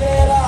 bandera.